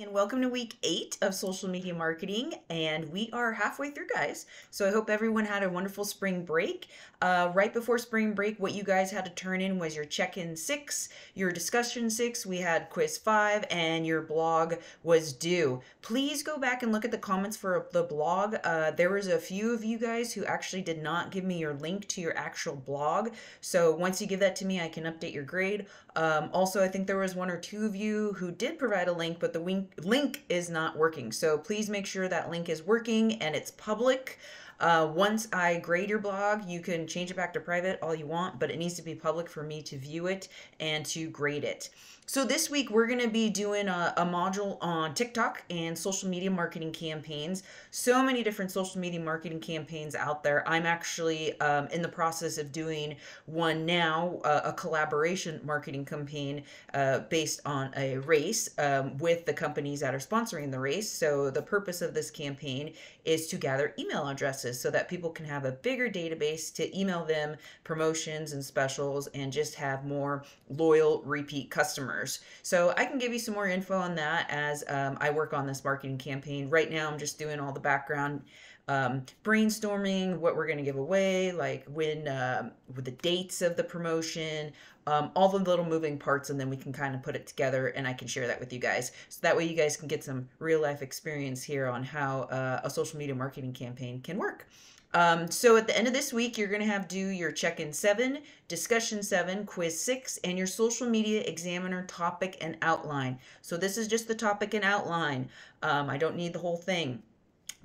and welcome to week eight of social media marketing. And we are halfway through, guys. So I hope everyone had a wonderful spring break. Uh, right before spring break, what you guys had to turn in was your check in six, your discussion six, we had quiz five, and your blog was due. Please go back and look at the comments for the blog. Uh, there was a few of you guys who actually did not give me your link to your actual blog. So once you give that to me, I can update your grade. Um, also, I think there was one or two of you who did provide a link, but the link link is not working. So please make sure that link is working and it's public. Uh, once I grade your blog, you can change it back to private all you want, but it needs to be public for me to view it and to grade it. So this week we're going to be doing a, a, module on TikTok and social media marketing campaigns. So many different social media marketing campaigns out there. I'm actually um, in the process of doing one now, uh, a collaboration marketing campaign uh, based on a race um, with the companies that are sponsoring the race. So the purpose of this campaign is to gather email addresses so that people can have a bigger database to email them promotions and specials and just have more loyal repeat customers. So I can give you some more info on that as um, I work on this marketing campaign. Right now, I'm just doing all the background um, brainstorming what we're going to give away, like when, uh, with the dates of the promotion, um, all the little moving parts, and then we can kind of put it together and I can share that with you guys. So that way you guys can get some real life experience here on how uh, a social media marketing campaign can work. Um, so at the end of this week, you're going to have do your check-in seven, discussion seven, quiz six, and your social media examiner topic and outline. So this is just the topic and outline. Um, I don't need the whole thing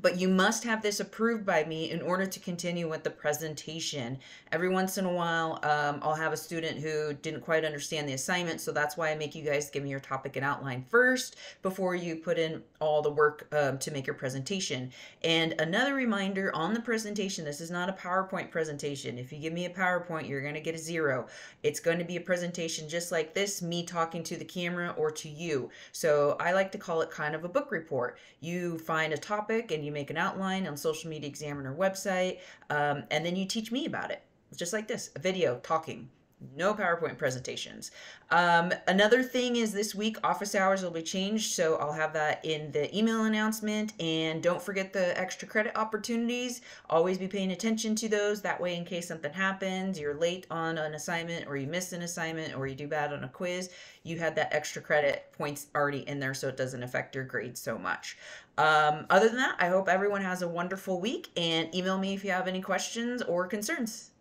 but you must have this approved by me in order to continue with the presentation. Every once in a while, um, I'll have a student who didn't quite understand the assignment, so that's why I make you guys give me your topic and outline first before you put in all the work um, to make your presentation. And another reminder on the presentation, this is not a PowerPoint presentation. If you give me a PowerPoint, you're going to get a zero. It's going to be a presentation just like this, me talking to the camera or to you. So I like to call it kind of a book report. You find a topic and you make an outline on Social Media Examiner website, um, and then you teach me about it. Just like this, a video talking no PowerPoint presentations. Um, another thing is this week office hours will be changed, so I'll have that in the email announcement. And don't forget the extra credit opportunities. Always be paying attention to those. That way, in case something happens, you're late on an assignment, or you miss an assignment, or you do bad on a quiz, you had that extra credit points already in there, so it doesn't affect your grade so much. Um, other than that, I hope everyone has a wonderful week, and email me if you have any questions or concerns.